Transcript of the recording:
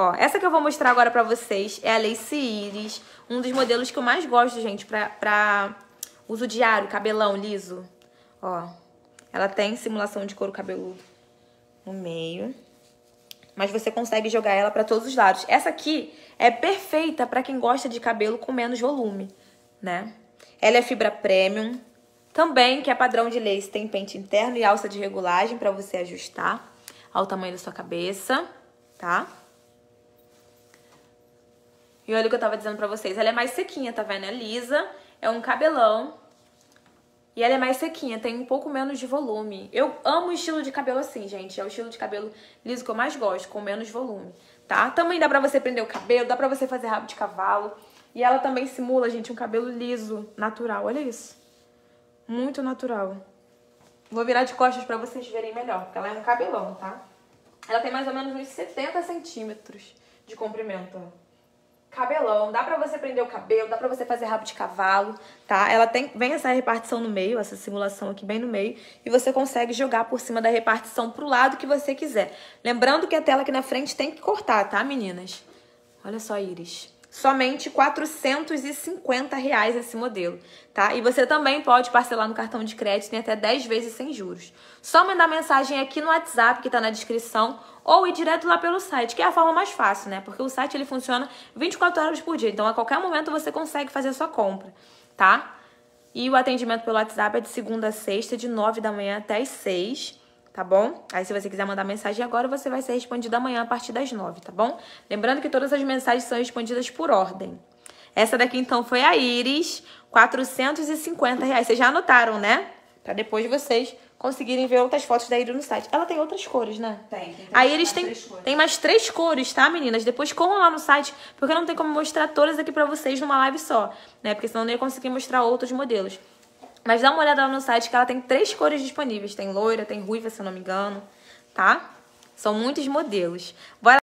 Ó, essa que eu vou mostrar agora pra vocês é a Lace Iris. Um dos modelos que eu mais gosto, gente, pra, pra uso diário, cabelão liso. Ó, ela tem simulação de couro cabeludo no meio. Mas você consegue jogar ela pra todos os lados. Essa aqui é perfeita pra quem gosta de cabelo com menos volume, né? Ela é fibra premium. Também, que é padrão de lace, tem pente interno e alça de regulagem pra você ajustar ao tamanho da sua cabeça, tá? E olha o que eu tava dizendo pra vocês. Ela é mais sequinha, tá vendo? É lisa, é um cabelão. E ela é mais sequinha, tem um pouco menos de volume. Eu amo o estilo de cabelo assim, gente. É o estilo de cabelo liso que eu mais gosto, com menos volume, tá? Também dá pra você prender o cabelo, dá pra você fazer rabo de cavalo. E ela também simula, gente, um cabelo liso, natural. Olha isso. Muito natural. Vou virar de costas pra vocês verem melhor, porque ela é um cabelão, tá? Ela tem mais ou menos uns 70 centímetros de comprimento, ó cabelão, dá pra você prender o cabelo, dá pra você fazer rabo de cavalo, tá? Ela tem, vem essa repartição no meio, essa simulação aqui bem no meio, e você consegue jogar por cima da repartição pro lado que você quiser. Lembrando que a tela aqui na frente tem que cortar, tá, meninas? Olha só, Iris. Somente 450 reais esse modelo, tá? E você também pode parcelar no cartão de crédito em até 10 vezes sem juros. Só mandar mensagem aqui no WhatsApp que tá na descrição ou ir direto lá pelo site, que é a forma mais fácil, né? Porque o site ele funciona 24 horas por dia, então a qualquer momento você consegue fazer a sua compra, tá? E o atendimento pelo WhatsApp é de segunda a sexta, de 9 da manhã até as 6, tá bom? Aí se você quiser mandar mensagem agora, você vai ser respondido amanhã a partir das 9, tá bom? Lembrando que todas as mensagens são respondidas por ordem. Essa daqui então foi a Iris, 450 reais. Vocês já anotaram, né? Pra depois vocês conseguirem ver outras fotos da Iris no site. Ela tem outras cores, né? Tem, tem. A Iris tem, tem mais três cores, tá, meninas? Depois corram lá no site, porque não tem como mostrar todas aqui pra vocês numa live só, né? Porque senão eu não ia conseguir mostrar outros modelos. Mas dá uma olhada lá no site que ela tem três cores disponíveis. Tem loira, tem ruiva, se eu não me engano, tá? São muitos modelos. Bora